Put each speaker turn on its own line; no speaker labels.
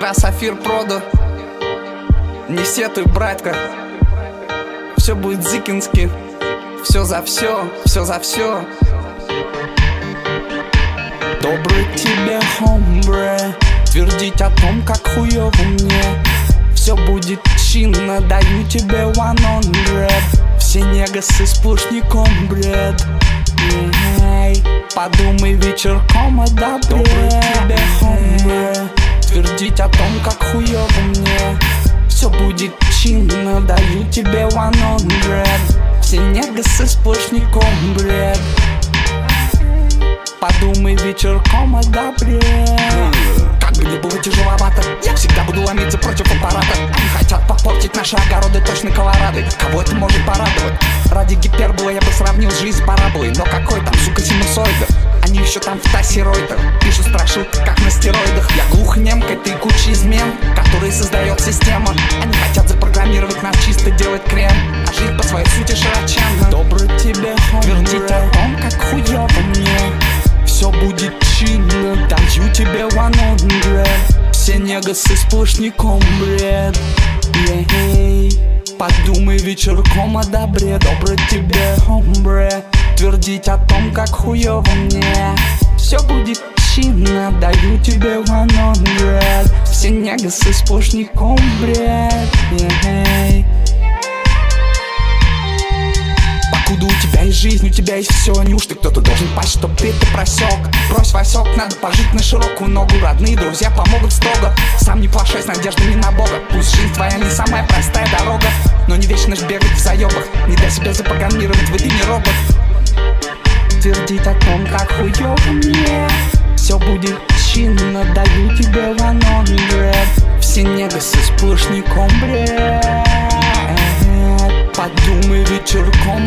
Про сафир проду. Не сетуй, братка Все будет зикински Все за все, все за все Добрый тебе, хомбре Твердить о том, как хуёво мне. Все будет чинно, даю тебе one on red Все негасы с пушником бред Подумай вечерком о добре. Добрый тебе, хомбре Чинно, даю тебе one on red Все негасы с пушником бред. Подумай вечерком о добре. Как бы ни было тяжеловато Я всегда буду ломиться против аппарата. Они хотят попортить наши огороды точно колорады. Кого это может порадовать? Ради гиперболы я бы сравнил жизнь с параболой. Но какой там, сука, синусоидов? Они еще там в тассироидах Пишут страшилки, как на стероидах. Я глухнемка, делать крем А жить по своей сути широченна Добрый тебе, Твердить о том, как хуёво мне. Все будет чинно Даю тебе one on red Все негасы с сплошняком бред. Подумай вечерком о добре Добрый тебе, хомбре Твердить о том, как хуёво мне. Все будет чинно Даю тебе one on red Все негасы с сплошняком бред. Ей. Жизнь, у тебя есть все Неужто кто-то должен пасть, чтоб ты это просек Брось Васек, надо пожить на широкую ногу. Родные друзья помогут строго. Сам не плашай с надеждами на Бога. Пусть жизнь твоя не самая простая дорога. Но не вечно ж бегать в заебах Не дай себя запрограммировать, вы ты не робот. Твердить о том, как хуёво мне. Все будет чинно, даю тебе on red Все негасы сплошняком бред. Подумай вечерком